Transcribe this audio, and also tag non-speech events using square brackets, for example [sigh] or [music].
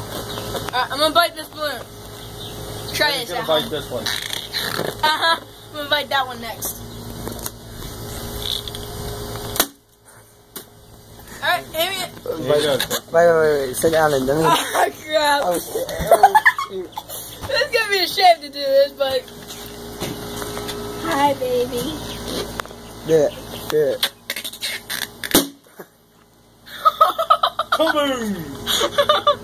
Alright, I'm gonna bite this balloon. Try He's this gonna bite this one. [laughs] Uh-huh. I'm gonna bite that one next. Alright, Amy. it. Wait, wait, wait, wait. Sit down and then. [laughs] me. Oh crap. Oh, shit. it's. [laughs] This is gonna be a shame to do this, but. Hi, baby. Do it. Do it. Kaboom! on